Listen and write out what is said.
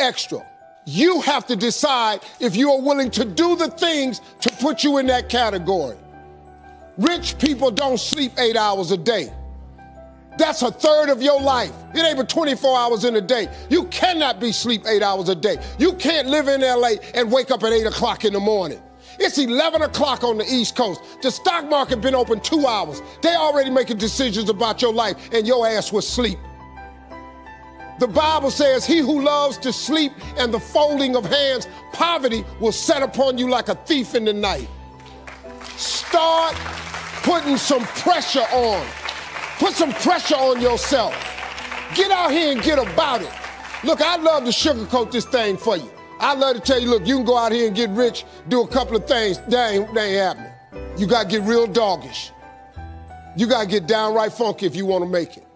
extra. You have to decide if you are willing to do the things to put you in that category. Rich people don't sleep eight hours a day. That's a third of your life. It ain't but 24 hours in a day. You cannot be sleep eight hours a day. You can't live in LA and wake up at eight o'clock in the morning. It's 11 o'clock on the East Coast. The stock market been open two hours. They already making decisions about your life, and your ass was sleep. The Bible says, He who loves to sleep and the folding of hands, poverty will set upon you like a thief in the night. Start putting some pressure on. Put some pressure on yourself. Get out here and get about it. Look, I'd love to sugarcoat this thing for you. I'd love to tell you, look, you can go out here and get rich, do a couple of things. That ain't, that ain't happening. You got to get real doggish. You got to get downright funky if you want to make it.